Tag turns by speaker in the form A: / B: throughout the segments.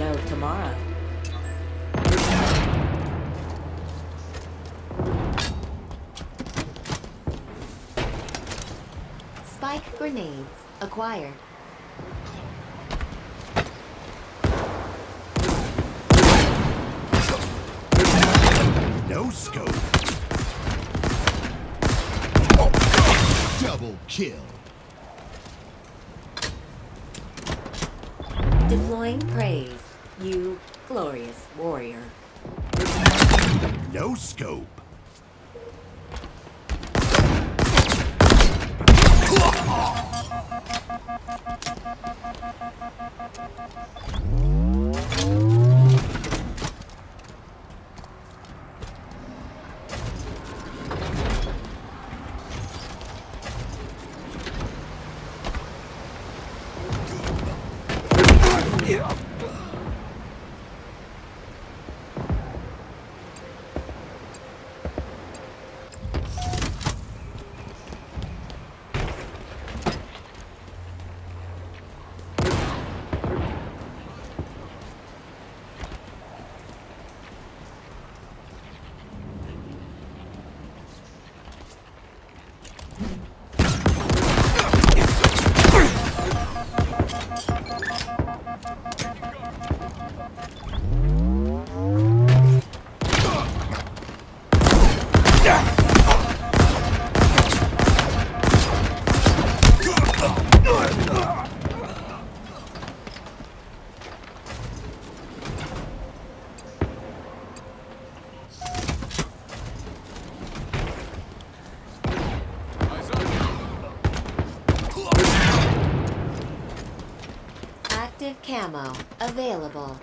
A: no tomorrow. Spike grenades acquired.
B: No scope. Oh. Double kill.
A: Deploying praise you glorious warrior.
B: No scope.
A: Camo available.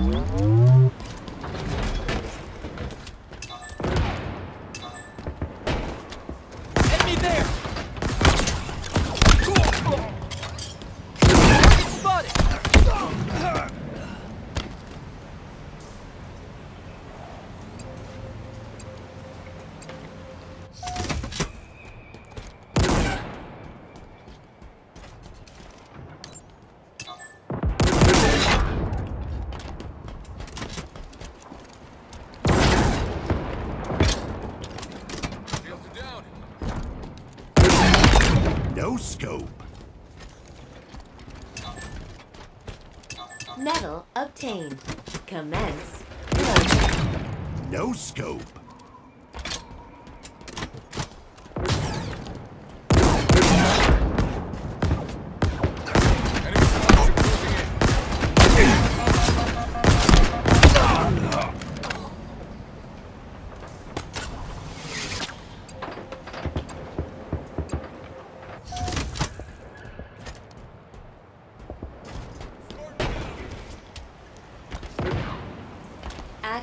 B: Música scope.
A: Medal obtained. Commence.
B: No scope.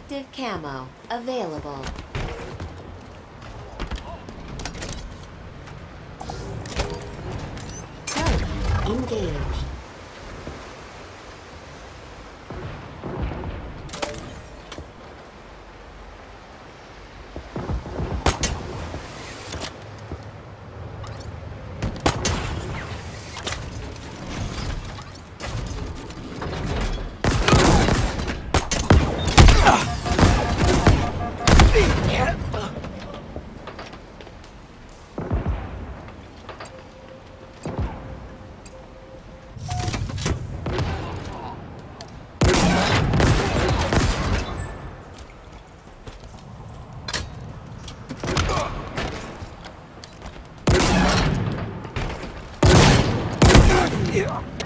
A: Active camo available. Engaged. Yeah.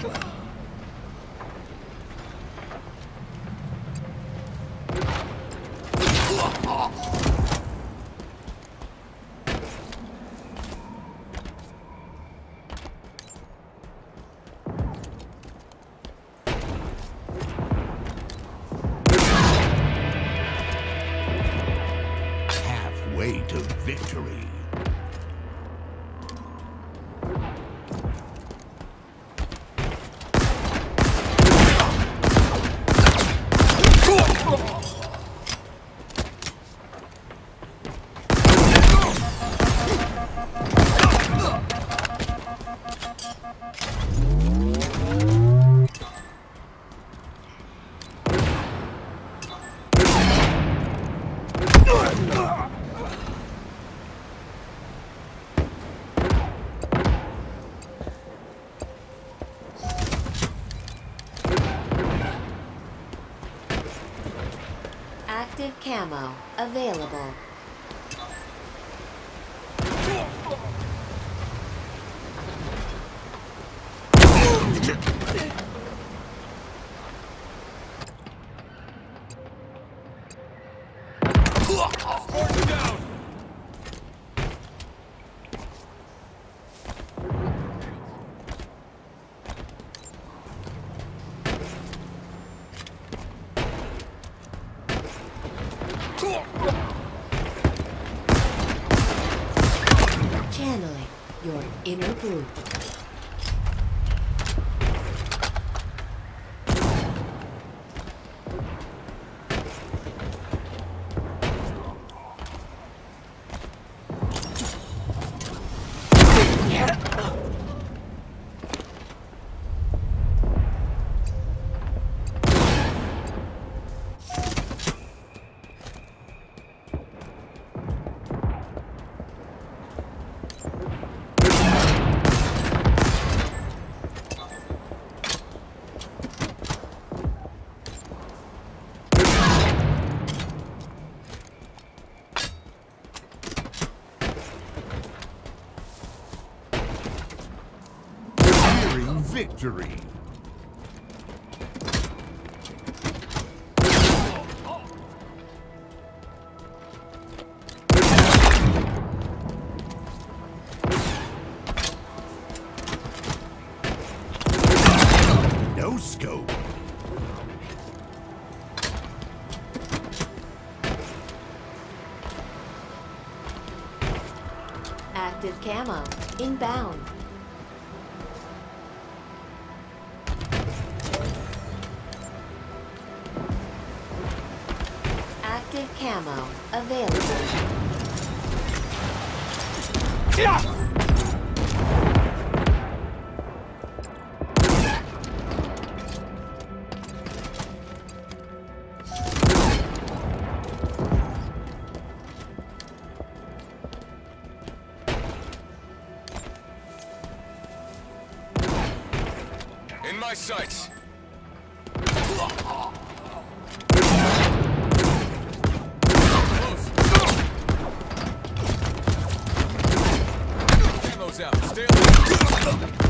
A: Active camo available. Your inner brute.
B: Victory. No scope.
A: Active camo inbound. Active camo available.
C: In my sights. Ammo's out.